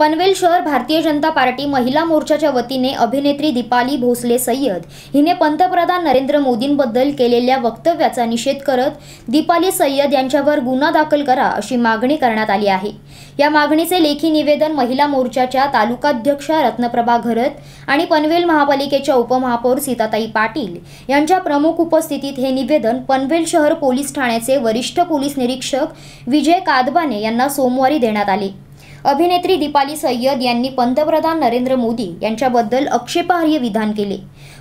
पनवेल शहर भारतीय जनता पार्टी महिला मोर्चाच्या वतीने अभिनेत्री दीपाली भोसले सय्यद. हिने पंतप्रधान नरेंद्र मोदींबद्दल केलेल्या वक्तव्याचा निषेध करत दीपाली सय्यद यांच्यावर गुन्हा दाखल करा अशी मागणी करण्यात आली आहे. या मागणीचे लेखी निवेदन महिला मोर्चाच्या तालुकाध्यक्षा रत्नप्रभा घरत आणि पनवेल महापालिकेच्या उपमहापौर सीताताई पाटील यांच्या प्रमुख उपस्थितीत हे निवेदन पनवेल शहर पोलीस ठाण्याचे वरिष्ठ पोलीस निरीक्षक विजय कादबाने यांना सोमवारी देण्यात आले. अभिनेत्री दीपाली सय्यद यांनी पंतप्रधान नरेंद्र मोदी यांच्याबद्दल आक्षेपार्ह विधान केले.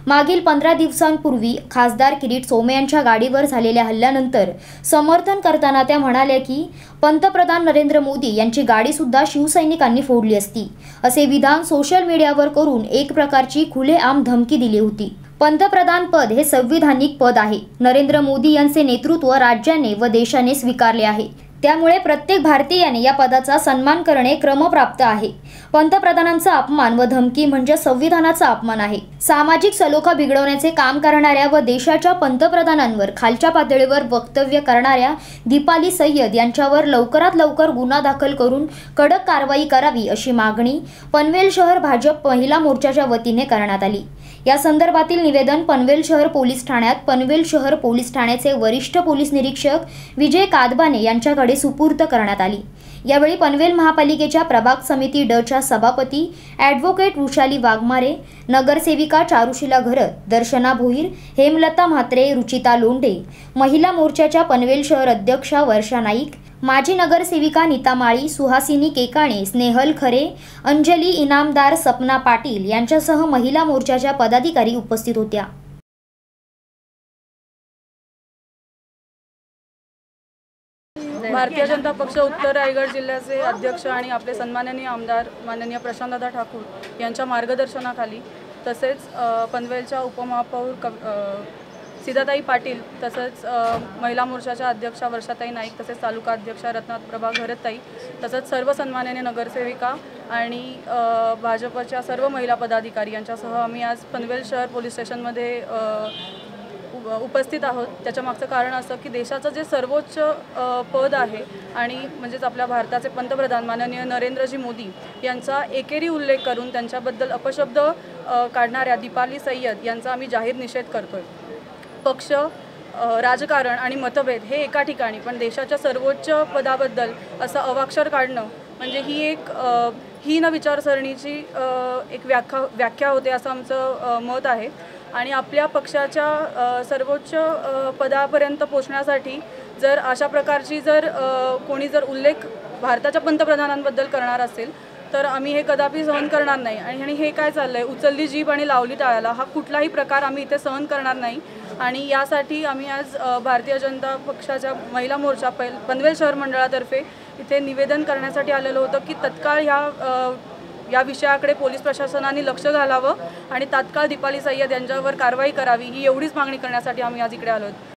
मागील पंधरा दिवसांपूर्वी खासदार किरीट सोमे यांच्या गाडीवर झालेल्या हल्ल्यानंतर समर्थन करताना त्या म्हणाल्या की पंतप्रधान नरेंद्र मोदी यांची गाडीसुद्धा शिवसैनिकांनी फोडली असती. असे विधान सोशल मीडियावर करून एक प्रकारची खुलेआम धमकी दिली होती. पंतप्रधान पद हे संविधानिक पद आहे. नरेंद्र मोदी यांचे नेतृत्व राज्याने व देशाने स्वीकारले आहे. त्यामुळे प्रत्येक भारतीयाने या पदाचा सन्मान करणे क्रमप्राप्त आहे. पंतप्रधानांचा अपमान व धमकी म्हणजे संविधानाचा अपमान आहे. सामाजिक सलोखा बिघडवण्याचे काम करणाऱ्या व देशाच्या पंतप्रधानांवर खालच्या पातळीवर वक्तव्य करणाऱ्या दीपाली सय्यद यांच्यावर लवकरात लवकर गुन्हा दाखल करून कडक कारवाई करावी अशी मागणी पनवेल शहर भाजप महिला मोर्चाच्या वतीने करण्यात आली. या संदर्भातील निवेदन पनवेल शहर पोलीस ठाण्यात पनवेल शहर पोलीस ठाण्याचे वरिष्ठ पोलीस निरीक्षक विजय कादबाने यांच्याकडे सुपूर्द करण्यात आली. यावेळी पनवेल महापालिकेच्या प्रभाग समिती डच्या सभापती ॲडव्होकेट वृषाली वाघमारे नगरसेविका चारुशिला घरत दर्शना भोईर हेमलता म्हात्रे रुचिता लोंढे महिला मोर्चाच्या पनवेल शहर अध्यक्षा वर्षा नाईक माजी नगरसेविका नीता माळी सुहासिनी केकाणे स्नेहल खरे अंजली इनामदार सपना पाटील यांच्यासह महिला मोर्चाच्या पदाधिकारी उपस्थित होत्या. भारतीय जनता पक्ष उत्तर रायगड जिल्ह्याचे अध्यक्ष आणि आपले सन्माननीय आमदार माननीय प्रशांतदादा ठाकूर यांच्या मार्गदर्शनाखाली तसेच पनवेलच्या उपमहापौर क सिद्धाताई सीताताई पाटील तसंच महिला मोर्चाच्या अध्यक्षा वर्षाताई नाईक तसेच तालुका अध्यक्षा रत्नप्रभा घरतताई तसंच सर्व सन्माननीय नगरसेविका आणि भाजपच्या सर्व महिला पदाधिकारी यांच्यासह आम्ही आज पनवेल शहर पोलीस स्टेशनमध्ये उपस्थित आहोत. त्याच्या मागचं कारण असं की देशाचं जे सर्वोच्च पद आहे आणि म्हणजेच आपल्या भारताचे पंतप्रधान माननीय नरेंद्रजी मोदी यांचा एकेरी उल्लेख करून त्यांच्याबद्दल अपशब्द काढणाऱ्या दीपाली सय्यद यांचा आम्ही जाहीर निषेध करतोय. पक्ष राजकारण आणि मतभेद हे एका ठिकाणी पण देशाच्या सर्वोच्च पदाबद्दल असं अवाक्षर काढणं म्हणजे ही एक हीन विचारसरणीची एक व्याख्या व्याख्या होते असं आमचं मत आहे. आणि आपल्या पक्षाच्या सर्वोच्च पदापर्यंत पोचण्यासाठी जर अशा प्रकारची जर कोणी जर उल्लेख भारताच्या पंतप्रधानांबद्दल करणार असेल तर आम्ही हे कदापि सहन करणार नाही. आणि आणि हे काय चाललं आहे उचलली जीभ आणि लावली टाळाला हा कुठलाही प्रकार आम्ही इथे सहन करणार नाही. आणि यासाठी आम्ही आज भारतीय जनता पक्षाच्या महिला मोर्चा पै पनवेल शहर मंडळातर्फे इथे निवेदन करण्यासाठी आलेलो होतं की तत्काळ ह्या या विषयाकडे पोलीस प्रशासनाने लक्ष घालावं आणि तात्काळ दीपाली सय्यद यांच्यावर कारवाई करावी ही एवढीच मागणी करण्यासाठी आम्ही आज इकडे आलो